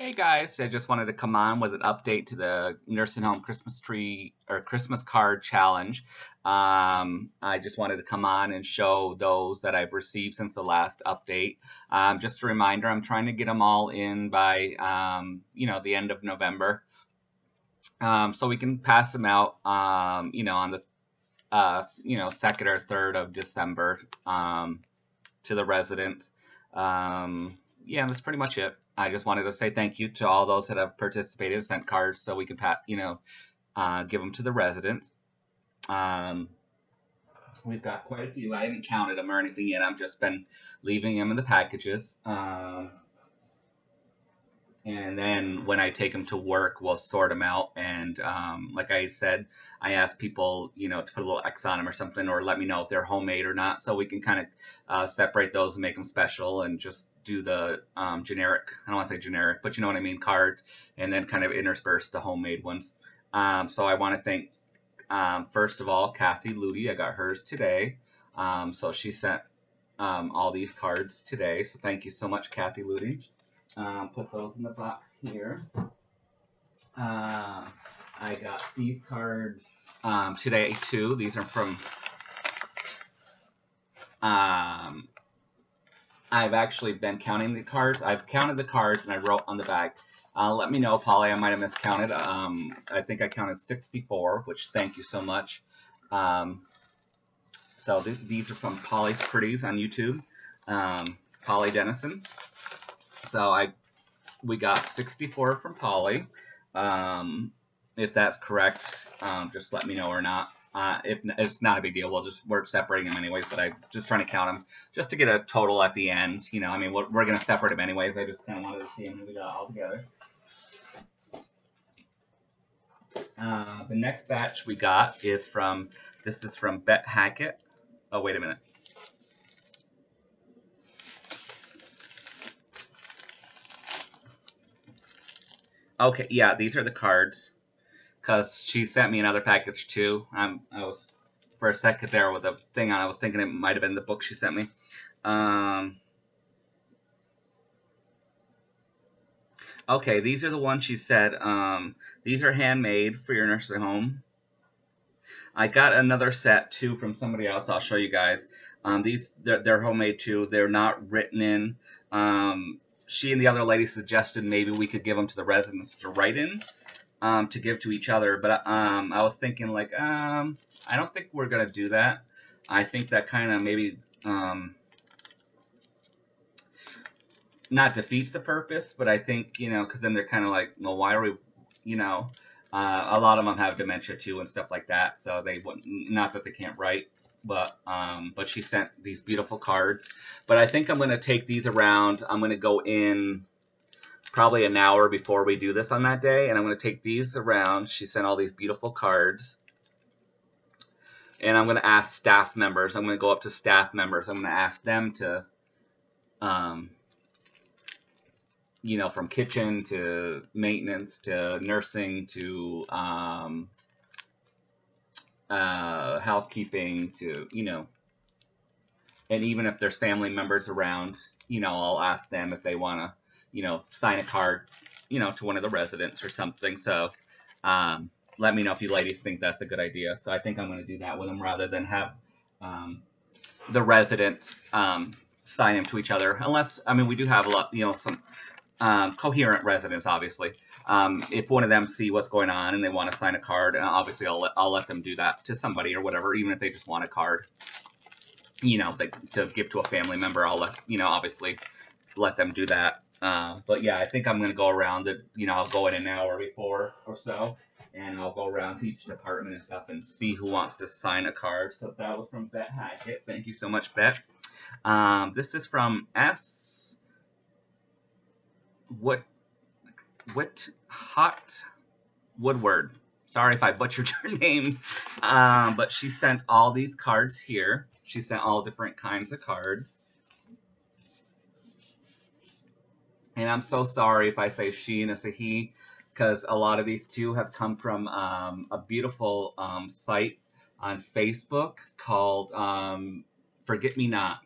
Hey guys, I just wanted to come on with an update to the nursing home Christmas tree or Christmas card challenge. Um, I just wanted to come on and show those that I've received since the last update. Um, just a reminder, I'm trying to get them all in by um, you know the end of November, um, so we can pass them out. Um, you know on the uh, you know second or third of December um, to the residents. yeah, that's pretty much it. I just wanted to say thank you to all those that have participated, sent cards, so we can, pat, you know, uh, give them to the residents. Um, we've got quite a few. I haven't counted them or anything yet. I've just been leaving them in the packages. Um, and then when I take them to work, we'll sort them out. And um, like I said, I ask people, you know, to put a little X on them or something, or let me know if they're homemade or not, so we can kind of uh, separate those and make them special, and just do the um, generic, I don't want to say generic, but you know what I mean, cards, and then kind of intersperse the homemade ones. Um, so I want to thank, um, first of all, Kathy Ludy. I got hers today. Um, so she sent um, all these cards today. So thank you so much, Kathy Ludy. Um, put those in the box here. Uh, I got these cards today too. These are from um, I've actually been counting the cards. I've counted the cards and I wrote on the back. Uh, let me know, Polly. I might have miscounted. Um, I think I counted 64, which thank you so much. Um, so th these are from Polly's Pretties on YouTube. Um, Polly Dennison. So I we got 64 from Polly. Um, if that's correct, um, just let me know or not. Uh, if it's not a big deal, we'll just we're separating them anyways. But I'm just trying to count them just to get a total at the end. You know, I mean, we're, we're gonna separate them anyways. I just kind of wanted to see them we got all together. Uh, the next batch we got is from this is from Bet Hackett. Oh wait a minute. Okay, yeah, these are the cards because she sent me another package too. I'm, I was for a second there with a thing on. I was thinking it might have been the book she sent me. Um, okay, these are the ones she said. Um, these are handmade for your nursing home. I got another set too from somebody else. I'll show you guys. Um, these they're, they're homemade too. They're not written in. Um, she and the other lady suggested maybe we could give them to the residents to write in um, to give to each other. But um, I was thinking like, um, I don't think we're gonna do that. I think that kind of maybe um, not defeats the purpose, but I think you know, because then they're kind of like, well, why are we, you know, uh, a lot of them have dementia too and stuff like that, so they wouldn't. Not that they can't write, but um, but she sent these beautiful cards. But I think I'm gonna take these around. I'm gonna go in probably an hour before we do this on that day. And I'm going to take these around. She sent all these beautiful cards. And I'm going to ask staff members. I'm going to go up to staff members. I'm going to ask them to, um, you know, from kitchen to maintenance to nursing to um, uh, housekeeping to, you know, and even if there's family members around, you know, I'll ask them if they want to you know, sign a card, you know, to one of the residents or something. So um, let me know if you ladies think that's a good idea. So I think I'm going to do that with them rather than have um, the residents um, sign them to each other. Unless, I mean, we do have a lot, you know, some um, coherent residents, obviously. Um, if one of them see what's going on and they want to sign a card, uh, obviously I'll let, I'll let them do that to somebody or whatever, even if they just want a card, you know, they, to give to a family member, I'll let, you know, obviously let them do that. Uh, but yeah, I think I'm going to go around it. You know, I'll go in an hour before or so, and I'll go around to each department and stuff and see who wants to sign a card. So that was from Bet Hackett. Thank you so much, Bet. Um, this is from S. What? What? Hot Woodward. Sorry if I butchered your name, um, but she sent all these cards here. She sent all different kinds of cards. And I'm so sorry if I say she and it's a he, because a lot of these two have come from um, a beautiful um, site on Facebook called um, Forget Me Not.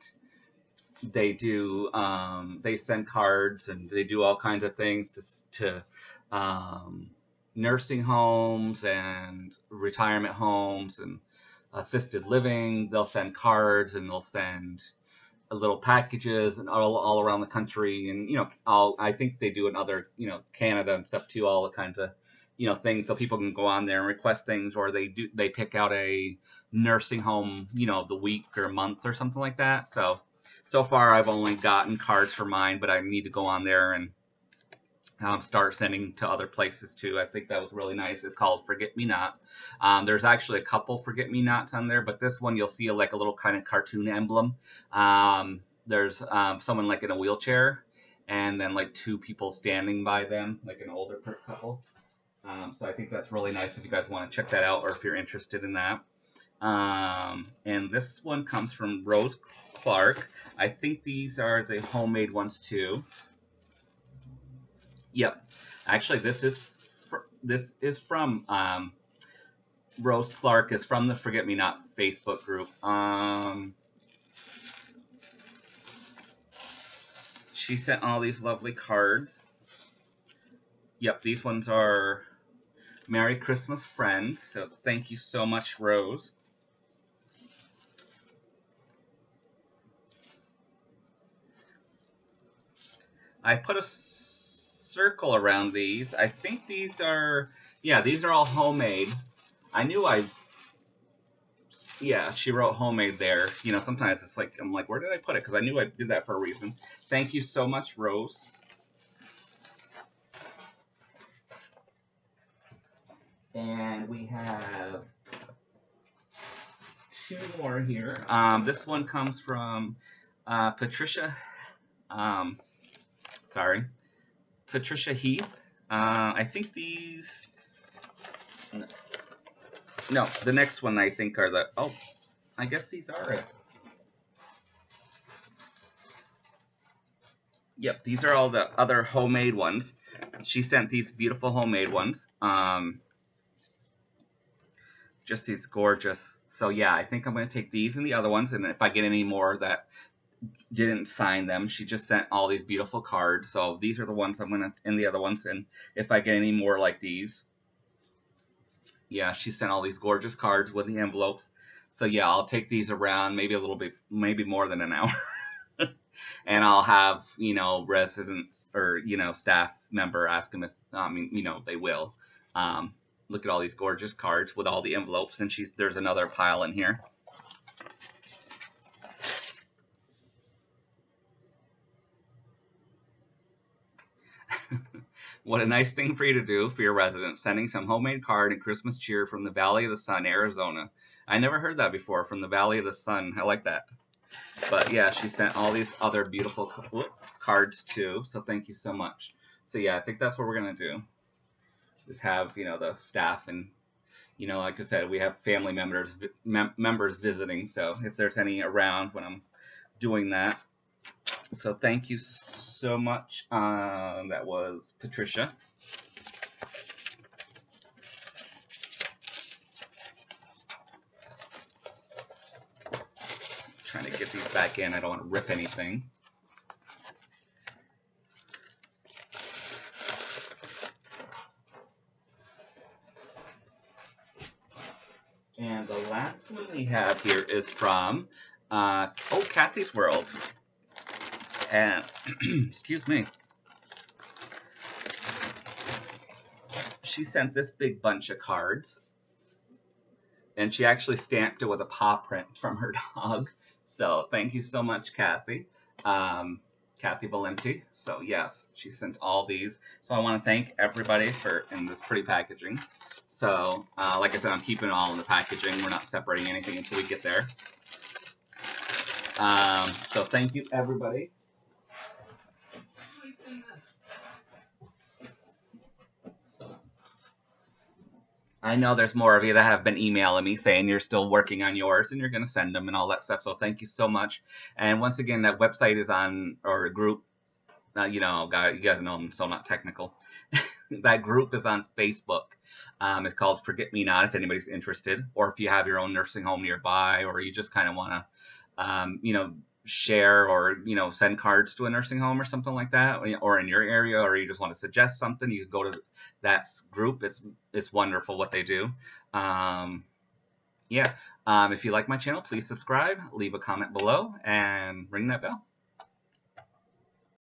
They do um, they send cards and they do all kinds of things to to um, nursing homes and retirement homes and assisted living. They'll send cards and they'll send little packages and all, all around the country and you know all I think they do in other you know Canada and stuff too all the kinds of you know things so people can go on there and request things or they do they pick out a nursing home you know the week or month or something like that so so far I've only gotten cards for mine but I need to go on there and um, start sending to other places too. I think that was really nice. It's called Forget Me Not. Um, there's actually a couple Forget Me Nots on there, but this one you'll see like a little kind of cartoon emblem. Um, there's um, someone like in a wheelchair, and then like two people standing by them, like an older couple. Um, so I think that's really nice if you guys want to check that out or if you're interested in that. Um, and this one comes from Rose Clark. I think these are the homemade ones too. Yep. Actually, this is this is from um, Rose Clark is from the Forget Me Not Facebook group. Um, she sent all these lovely cards. Yep, these ones are Merry Christmas Friends. So thank you so much, Rose. I put a circle around these. I think these are, yeah, these are all homemade. I knew I, yeah, she wrote homemade there. You know, sometimes it's like, I'm like, where did I put it? Because I knew I did that for a reason. Thank you so much, Rose. And we have two more here. Um, this one comes from uh, Patricia. Um, sorry. Patricia Heath. Uh, I think these. No, the next one I think are the. Oh, I guess these are it. Yep, these are all the other homemade ones. She sent these beautiful homemade ones. Um, just these gorgeous. So yeah, I think I'm going to take these and the other ones, and if I get any more that didn't sign them. She just sent all these beautiful cards. So these are the ones I'm gonna and the other ones. And if I get any more like these, yeah, she sent all these gorgeous cards with the envelopes. So yeah, I'll take these around maybe a little bit, maybe more than an hour. and I'll have, you know, residents or, you know, staff member ask them if, I mean, you know, they will. Um, look at all these gorgeous cards with all the envelopes. And she's, there's another pile in here. What a nice thing for you to do for your residents, sending some homemade card and Christmas cheer from the Valley of the Sun, Arizona. I never heard that before, from the Valley of the Sun. I like that. But yeah, she sent all these other beautiful cards too, so thank you so much. So yeah, I think that's what we're going to do, is have, you know, the staff and, you know, like I said, we have family members mem members visiting, so if there's any around when I'm doing that. So thank you so much. Uh, that was Patricia. Trying to get these back in. I don't want to rip anything. And the last one we have here is from, uh, oh, Kathy's World and excuse me, she sent this big bunch of cards. And she actually stamped it with a paw print from her dog. So thank you so much, Kathy. Um, Kathy Valenti. So yes, she sent all these. So I want to thank everybody for in this pretty packaging. So uh, like I said, I'm keeping it all in the packaging. We're not separating anything until we get there. Um, so thank you, everybody. I know there's more of you that have been emailing me saying you're still working on yours and you're going to send them and all that stuff. So thank you so much. And once again, that website is on, or a group, uh, you know, you guys know I'm so not technical. that group is on Facebook. Um, it's called Forget Me Not if anybody's interested, or if you have your own nursing home nearby, or you just kind of want to, um, you know, share or you know send cards to a nursing home or something like that or in your area or you just want to suggest something you can go to that group. It's it's wonderful what they do. Um, yeah. Um, if you like my channel please subscribe leave a comment below and ring that bell